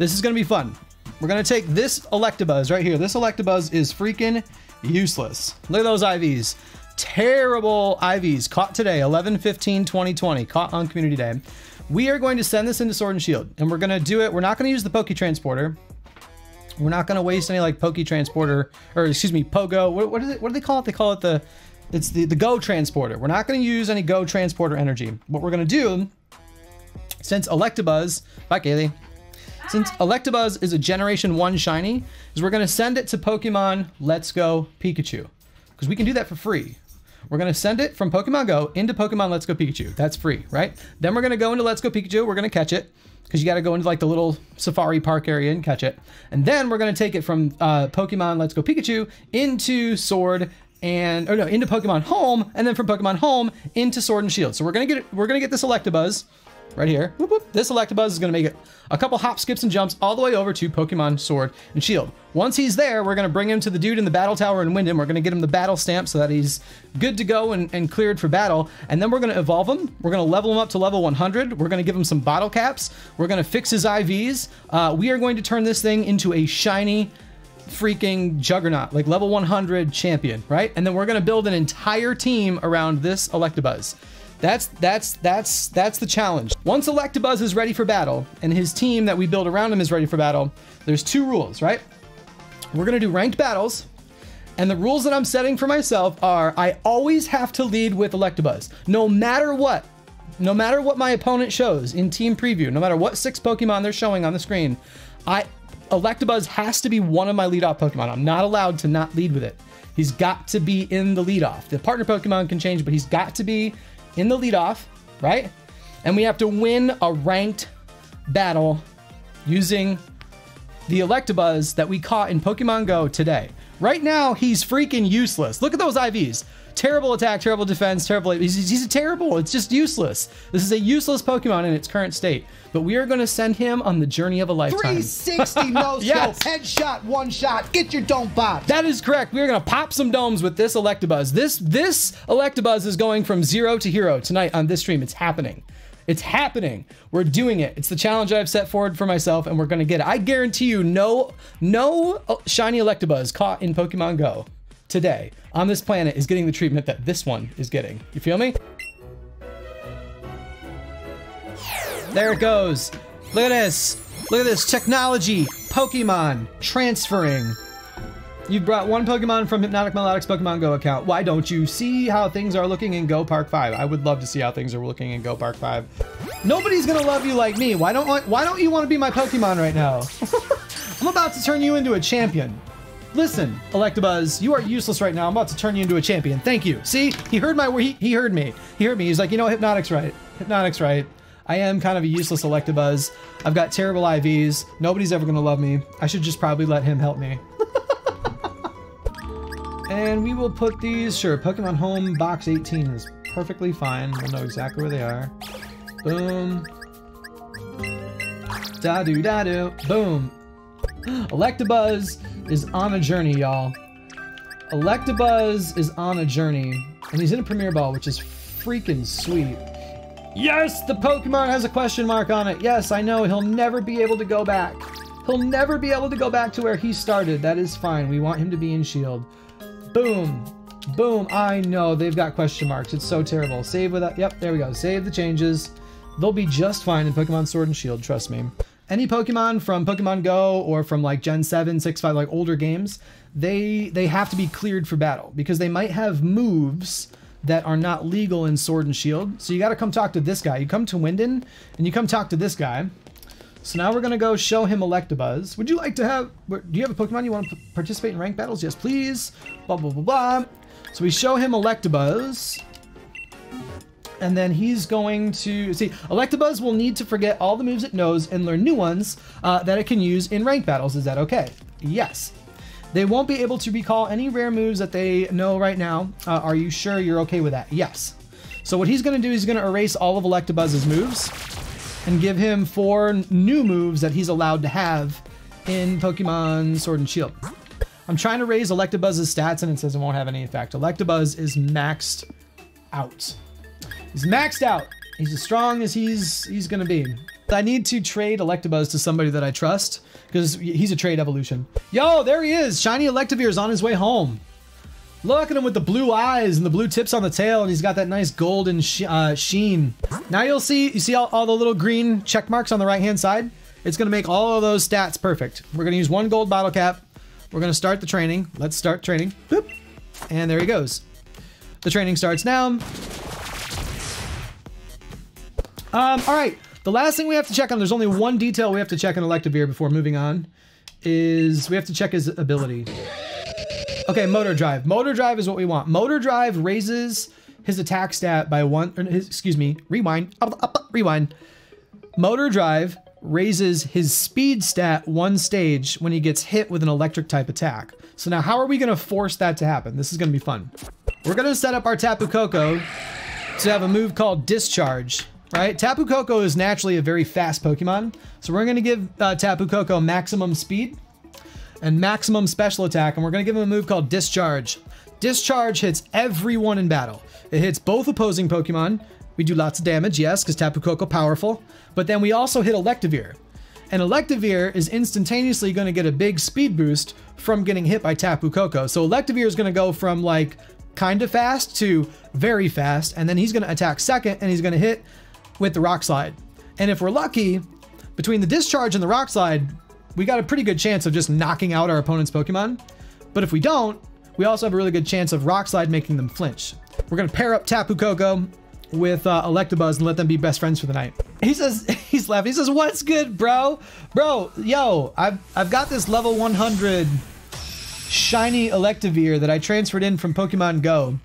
This is gonna be fun. We're gonna take this Electabuzz right here. This Electabuzz is freaking useless. Look at those IVs. Terrible IVs caught today, 11 15 2020, caught on community day. We are going to send this into Sword and Shield, and we're gonna do it. We're not gonna use the Poke Transporter. We're not gonna waste any like Poke Transporter, or excuse me, Pogo. What, what is it? What do they call it? They call it the, it's the the Go Transporter. We're not gonna use any Go Transporter energy. What we're gonna do, since Electabuzz, bye Kaylee. Since Electabuzz is a Generation 1 Shiny, is we're going to send it to Pokemon Let's Go Pikachu. Because we can do that for free. We're going to send it from Pokemon Go into Pokemon Let's Go Pikachu. That's free, right? Then we're going to go into Let's Go Pikachu. We're going to catch it. Because you got to go into like the little safari park area and catch it. And then we're going to take it from uh, Pokemon Let's Go Pikachu into Sword and or no into Pokemon Home, and then from Pokemon Home into Sword and Shield. So we're gonna get we're gonna get this Electabuzz right here. Whoop, whoop. This Electabuzz is going to make it a couple hop, skips, and jumps all the way over to Pokemon Sword and Shield. Once he's there, we're going to bring him to the dude in the battle tower and win him. We're going to get him the battle stamp so that he's good to go and, and cleared for battle. And then we're going to evolve him. We're going to level him up to level 100. We're going to give him some bottle caps. We're going to fix his IVs. Uh, we are going to turn this thing into a shiny freaking juggernaut, like level 100 champion, right? And then we're going to build an entire team around this Electabuzz. That's that's that's that's the challenge. Once Electabuzz is ready for battle and his team that we build around him is ready for battle, there's two rules, right? We're gonna do ranked battles, and the rules that I'm setting for myself are I always have to lead with Electabuzz, no matter what. No matter what my opponent shows in team preview, no matter what six Pokemon they're showing on the screen, I Electabuzz has to be one of my leadoff Pokemon. I'm not allowed to not lead with it. He's got to be in the leadoff. The partner Pokemon can change, but he's got to be in the leadoff, right? And we have to win a ranked battle using the Electabuzz that we caught in Pokemon Go today. Right now, he's freaking useless. Look at those IVs. Terrible attack, terrible defense, terrible. He's, he's terrible. It's just useless. This is a useless Pokemon in its current state. But we are going to send him on the journey of a lifetime. 360 no scope, Yes. headshot, one shot. Get your dome pop. That is correct. We are going to pop some domes with this Electabuzz. This this Electabuzz is going from zero to hero tonight on this stream. It's happening. It's happening. We're doing it. It's the challenge I've set forward for myself, and we're going to get it. I guarantee you, no no oh, shiny Electabuzz caught in Pokemon Go today on this planet is getting the treatment that this one is getting. You feel me? There it goes. Look at this. Look at this technology. Pokemon transferring. You've brought one Pokemon from Hypnotic Milotic's Pokemon Go account. Why don't you see how things are looking in Go Park 5? I would love to see how things are looking in Go Park 5. Nobody's gonna love you like me. Why don't why don't you want to be my Pokemon right now? I'm about to turn you into a champion. Listen, Electabuzz, you are useless right now. I'm about to turn you into a champion. Thank you. See, he heard my he, he heard me. He heard me. He's like, you know, Hypnotic's right. Hypnotic's right. I am kind of a useless Electabuzz. I've got terrible IVs. Nobody's ever gonna love me. I should just probably let him help me. and we will put these, sure, Pokemon Home Box 18 is perfectly fine. We'll know exactly where they are. Boom. Da do da do. Boom. Electabuzz is on a journey, y'all. Electabuzz is on a journey, and he's in a Premier Ball, which is freaking sweet. Yes, the Pokemon has a question mark on it. Yes, I know he'll never be able to go back. He'll never be able to go back to where he started. That is fine. We want him to be in Shield. Boom. Boom. I know they've got question marks. It's so terrible. Save without. Yep, there we go. Save the changes. They'll be just fine in Pokemon Sword and Shield, trust me. Any Pokemon from Pokemon Go or from like Gen 7, 6, 5, like older games, they they have to be cleared for battle because they might have moves that are not legal in Sword and Shield. So you got to come talk to this guy. You come to Wyndon and you come talk to this guy. So now we're gonna go show him Electabuzz. Would you like to have? Do you have a Pokemon you want to participate in ranked battles? Yes, please. Blah blah blah blah. So we show him Electabuzz. And then he's going to see Electabuzz will need to forget all the moves it knows and learn new ones uh, that it can use in ranked battles. Is that okay? Yes. They won't be able to recall any rare moves that they know right now. Uh, are you sure you're okay with that? Yes. So what he's going to do is going to erase all of Electabuzz's moves and give him four new moves that he's allowed to have in Pokemon Sword and Shield. I'm trying to raise Electabuzz's stats and it says it won't have any effect. Electabuzz is maxed out. He's maxed out. He's as strong as he's he's gonna be. I need to trade Electabuzz to somebody that I trust because he's a trade evolution. Yo, there he is. Shiny Electivire is on his way home. Look at him with the blue eyes and the blue tips on the tail, and he's got that nice golden uh, sheen. Now you'll see, you see all, all the little green check marks on the right-hand side? It's gonna make all of those stats perfect. We're gonna use one gold bottle cap. We're gonna start the training. Let's start training. Boop. And there he goes. The training starts now. Um, all right. The last thing we have to check on, there's only one detail we have to check on Electivire before moving on, is we have to check his ability. Okay, motor drive. Motor drive is what we want. Motor drive raises his attack stat by one, his, excuse me, rewind, up, up, up, rewind. Motor drive raises his speed stat one stage when he gets hit with an electric type attack. So now how are we gonna force that to happen? This is gonna be fun. We're gonna set up our Tapu Koko to have a move called Discharge, right? Tapu Koko is naturally a very fast Pokemon. So we're gonna give uh, Tapu Koko maximum speed and maximum special attack, and we're gonna give him a move called Discharge. Discharge hits everyone in battle. It hits both opposing Pokemon. We do lots of damage, yes, because Tapu Koko powerful, but then we also hit Electivire. And Electivire is instantaneously gonna get a big speed boost from getting hit by Tapu Koko. So Electivire is gonna go from like kind of fast to very fast, and then he's gonna attack second, and he's gonna hit with the Rock Slide. And if we're lucky, between the Discharge and the Rock Slide, we got a pretty good chance of just knocking out our opponent's Pokemon. But if we don't, we also have a really good chance of Rock Slide making them flinch. We're gonna pair up Tapu Koko with uh, Electabuzz and let them be best friends for the night. He says, he's laughing. He says, what's good, bro? Bro, yo, I've, I've got this level 100 shiny Electivire that I transferred in from Pokemon Go.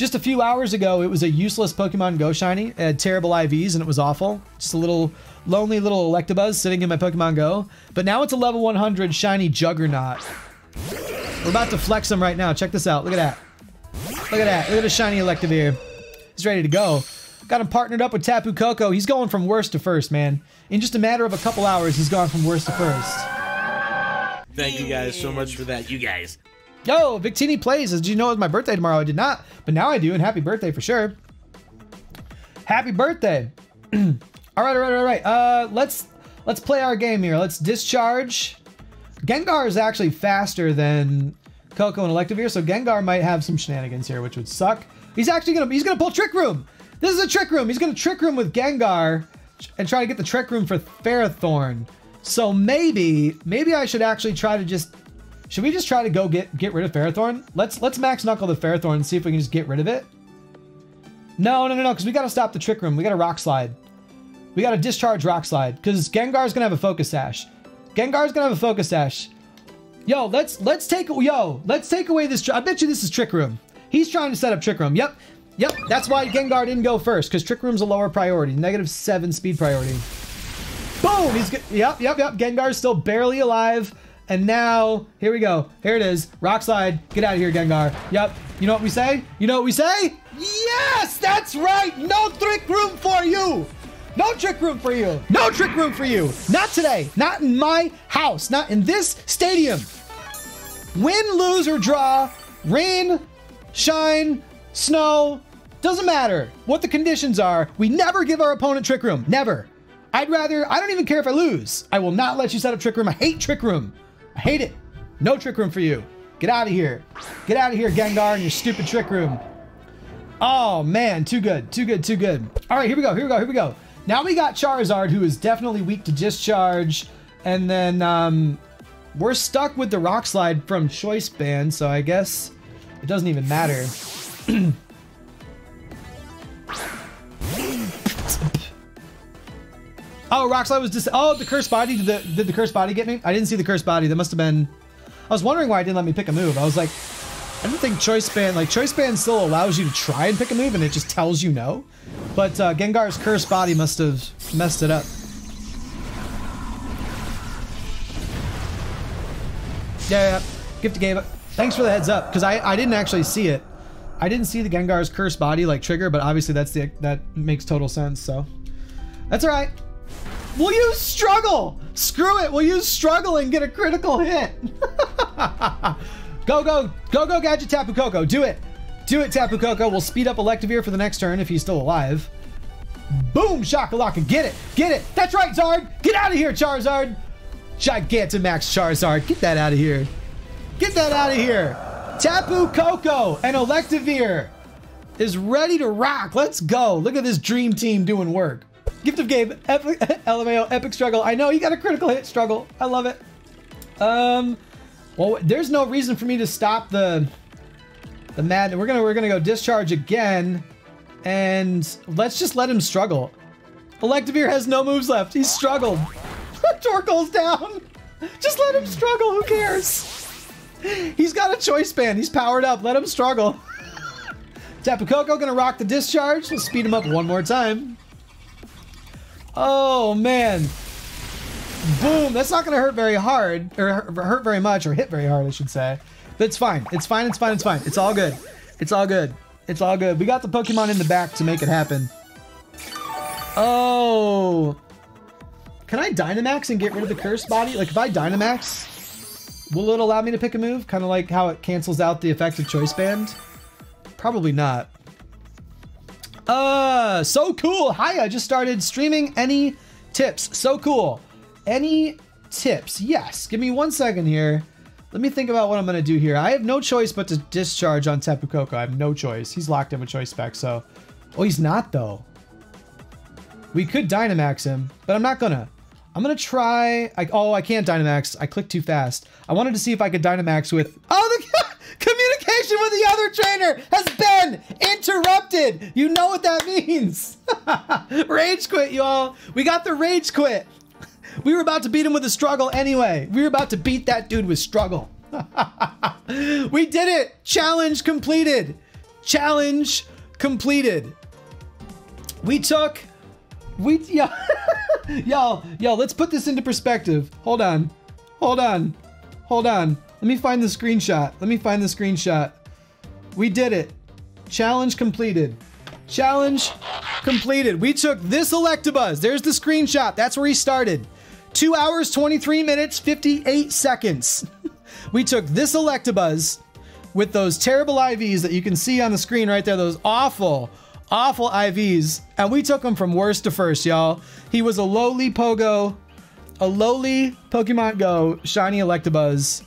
Just a few hours ago, it was a useless Pokemon Go shiny. It had terrible IVs and it was awful. Just a little lonely little Electabuzz sitting in my Pokemon Go. But now it's a level 100 shiny Juggernaut. We're about to flex him right now. Check this out. Look at that. Look at that. Look at the shiny Electivire. He's ready to go. Got him partnered up with Tapu Koko. He's going from worst to first, man. In just a matter of a couple hours, he's gone from worst to first. Thank you guys so much for that. You guys. Yo, Victini plays. Did you know it's my birthday tomorrow? I did not, but now I do, and happy birthday for sure. Happy birthday. all right, all right, all right. Uh, let's let's play our game here. Let's discharge. Gengar is actually faster than Koko and Electivire, so Gengar might have some shenanigans here, which would suck. He's actually gonna he's gonna pull Trick Room. This is a Trick Room. He's gonna Trick Room with Gengar and try to get the Trick Room for Ferrothorn. So maybe maybe I should actually try to just should we just try to go get get rid of Ferrothorn? Let's let's max knuckle the Ferrothorn and see if we can just get rid of it. No, no, no, no, because we gotta stop the Trick Room. We gotta Rock Slide. We gotta discharge Rock Slide because Gengar's gonna have a Focus Sash. Gengar's gonna have a Focus Sash. Yo, let's let's take yo, let's take away this. I bet you this is Trick Room. He's trying to set up Trick Room. Yep, yep. That's why Gengar didn't go first because Trick Room's a lower priority, negative seven speed priority. Boom! He's. Yep, yep, yep. Gengar's still barely alive. And now, here we go. Here it is. Rock slide. Get out of here, Gengar. Yep. You know what we say? You know what we say? Yes, that's right. No trick room for you. No trick room for you. No trick room for you. Not today. Not in my house. Not in this stadium. Win, lose, or draw. Rain, shine, snow. Doesn't matter what the conditions are. We never give our opponent trick room. Never. I'd rather, I don't even care if I lose. I will not let you set up trick room. I hate trick room. Hate it. No trick room for you. Get out of here. Get out of here, Gengar, and your stupid trick room. Oh, man. Too good. Too good. Too good. All right, here we go. Here we go. Here we go. Now we got Charizard, who is definitely weak to Discharge. And then um, we're stuck with the Rock Slide from Choice Band, so I guess it doesn't even matter. Oh, Rock Slide was just. Oh, the cursed body. Did the did the cursed body get me? I didn't see the cursed body. That must have been. I was wondering why it didn't let me pick a move. I was like, I don't think Choice Band like Choice Band still allows you to try and pick a move, and it just tells you no. But uh, Gengar's cursed body must have messed it up. Yeah, yeah. Gift gave it. Thanks for the heads up, because I I didn't actually see it. I didn't see the Gengar's cursed body like trigger, but obviously that's the that makes total sense. So that's all right. We'll use struggle. Screw it. We'll use struggle and get a critical hit. go, go, go, go, Gadget Tapu Koko. Do it. Do it, Tapu Koko. We'll speed up Electivire for the next turn if he's still alive. Boom, shakalaka, get it, get it. That's right, Zard. Get out of here, Charizard. Gigantamax Charizard, get that out of here. Get that out of here. Tapu Koko and Electivire is ready to rock. Let's go. Look at this dream team doing work. Gift of game, epic, LMAO, epic struggle. I know you got a critical hit struggle. I love it. Um, well, there's no reason for me to stop the the mad. We're gonna we're gonna go discharge again, and let's just let him struggle. Electivire has no moves left. He's struggled. Torkoal's down. Just let him struggle. Who cares? He's got a choice band. He's powered up. Let him struggle. Tapu Koko gonna rock the discharge. Let's speed him up one more time. Oh man. Boom. That's not gonna hurt very hard, or hurt very much, or hit very hard, I should say. It's fine. It's fine. It's fine. It's fine. It's all good. It's all good. It's all good. We got the Pokemon in the back to make it happen. Oh. Can I Dynamax and get rid of the Cursed Body? Like, if I Dynamax, will it allow me to pick a move? Kind of like how it cancels out the effective Choice Band? Probably not. Uh, so cool. Hi, I just started streaming. Any tips? So cool. Any tips? Yes. Give me one second here. Let me think about what I'm going to do here. I have no choice but to discharge on Tapu Koko. I have no choice. He's locked in with choice spec, so... Oh, he's not, though. We could Dynamax him, but I'm not gonna. I'm gonna try. I, oh, I can't Dynamax. I clicked too fast. I wanted to see if I could Dynamax with. Oh, the with the other trainer has been interrupted. You know what that means. rage quit, y'all. We got the rage quit. We were about to beat him with a struggle anyway. We were about to beat that dude with struggle. we did it. Challenge completed. Challenge completed. We took we yeah. y'all, y'all, let's put this into perspective. Hold on. Hold on. Hold on. Let me find the screenshot. Let me find the screenshot. We did it. Challenge completed. Challenge completed. We took this Electabuzz. There's the screenshot. That's where he started. 2 hours, 23 minutes, 58 seconds. we took this Electabuzz with those terrible IVs that you can see on the screen right there, those awful, awful IVs, and we took him from worst to first, y'all. He was a lowly Pogo, a lowly Pokemon Go shiny Electabuzz,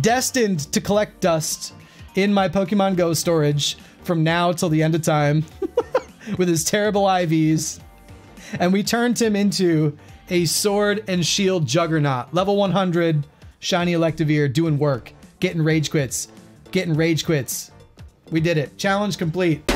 destined to collect dust in my Pokemon Go storage from now till the end of time with his terrible IVs. And we turned him into a sword and shield juggernaut. Level 100, shiny Electivire doing work, getting rage quits, getting rage quits. We did it. Challenge complete.